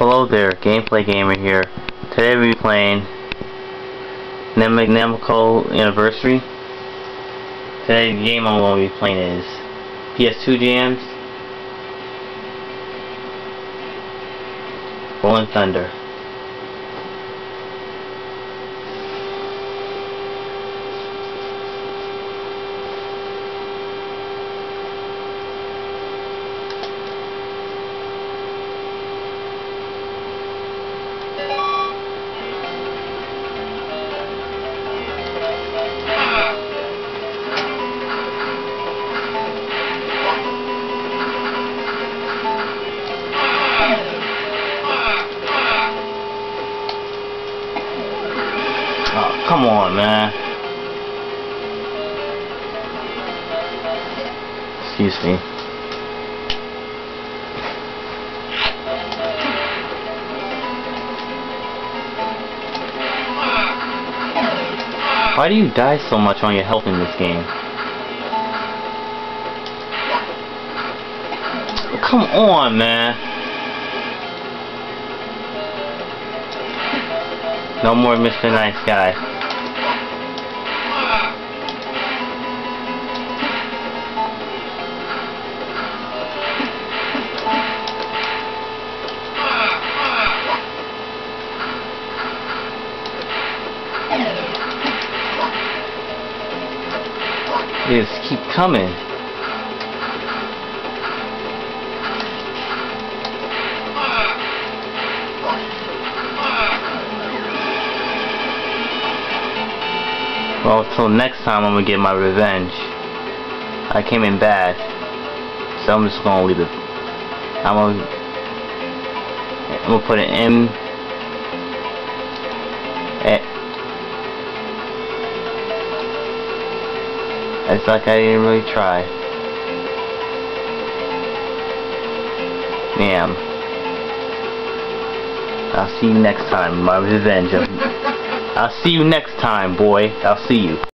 Hello there, Gameplay Gamer here. Today we'll be playing Namco Anniversary. Today the game I'm going to be playing is PS2 Jams, Rolling Thunder. Oh, come on, man. Excuse me. Why do you die so much on your health in this game? Come on, man. No more Mr. Nice Guy. Just keep coming. Well, till next time I'm gonna get my revenge. I came in bad. So I'm just gonna leave it. I'm gonna I'm gonna put an M eh. It's like I didn't really try. Damn. I'll see you next time. My revenge. I'll see you next time, boy. I'll see you.